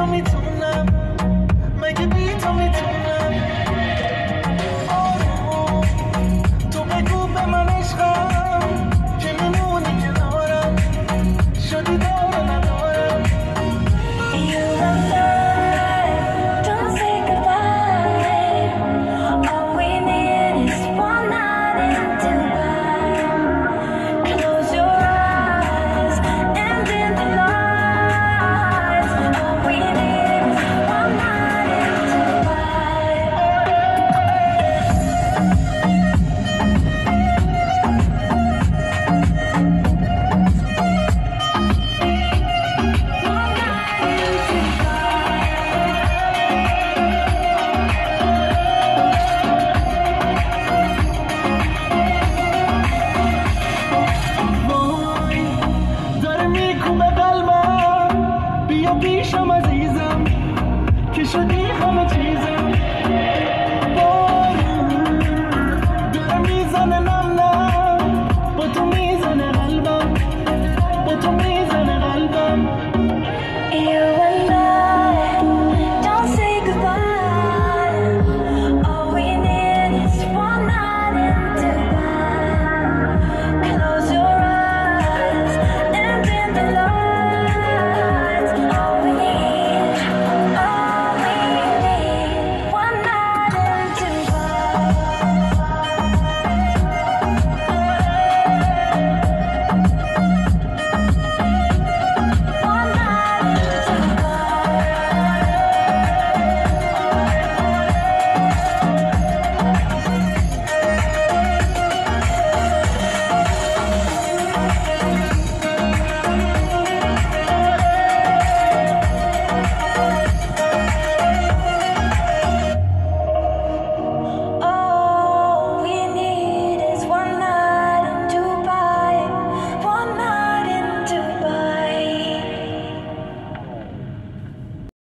Tell me tonight. Make it forgive